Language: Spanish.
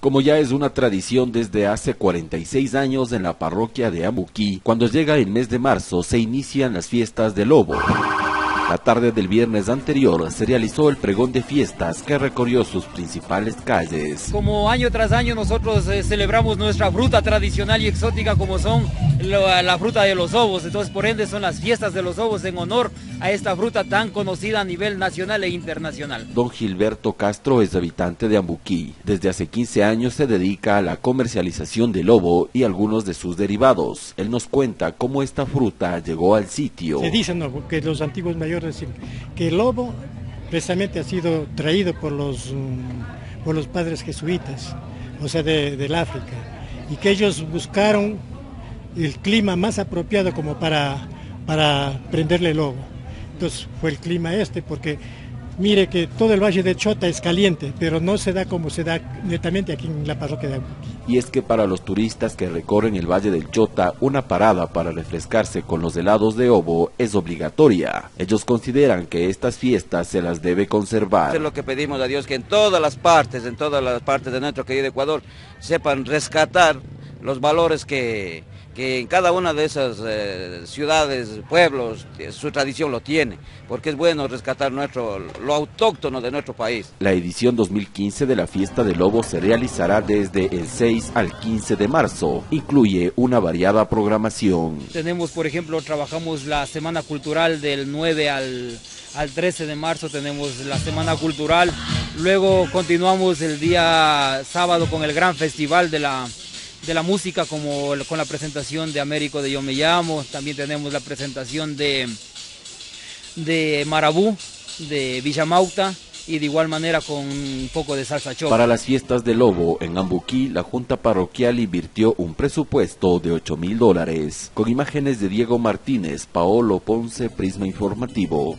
Como ya es una tradición desde hace 46 años en la parroquia de Amuquí, cuando llega el mes de marzo se inician las fiestas del lobo. La tarde del viernes anterior se realizó el pregón de fiestas que recorrió sus principales calles. Como año tras año nosotros eh, celebramos nuestra fruta tradicional y exótica como son la fruta de los ovos, entonces por ende son las fiestas de los ovos en honor a esta fruta tan conocida a nivel nacional e internacional. Don Gilberto Castro es habitante de Ambuquí. Desde hace 15 años se dedica a la comercialización del lobo y algunos de sus derivados. Él nos cuenta cómo esta fruta llegó al sitio. Se dice que los antiguos mayores decir, que el lobo precisamente ha sido traído por los, mm, por los padres jesuitas, o sea, de, del África, y que ellos buscaron el clima más apropiado como para, para prenderle el lobo. Entonces fue el clima este, porque Mire que todo el valle de Chota es caliente, pero no se da como se da netamente aquí en la parroquia de Aguaquí. Y es que para los turistas que recorren el valle del Chota, una parada para refrescarse con los helados de ovo es obligatoria. Ellos consideran que estas fiestas se las debe conservar. Es lo que pedimos a Dios, que en todas las partes, en todas las partes de nuestro querido Ecuador, sepan rescatar los valores que, que en cada una de esas eh, ciudades, pueblos, eh, su tradición lo tiene, porque es bueno rescatar nuestro, lo autóctono de nuestro país. La edición 2015 de la Fiesta del Lobo se realizará desde el 6 al 15 de marzo. Incluye una variada programación. Tenemos, por ejemplo, trabajamos la Semana Cultural del 9 al, al 13 de marzo, tenemos la Semana Cultural. Luego continuamos el día sábado con el gran festival de la de la música como con la presentación de Américo de Yo Me Llamo, también tenemos la presentación de, de Marabú, de Villamauta y de igual manera con un poco de salsa choca. Para las fiestas de Lobo en Ambuquí, la Junta Parroquial invirtió un presupuesto de 8 mil dólares. Con imágenes de Diego Martínez, Paolo Ponce, Prisma Informativo.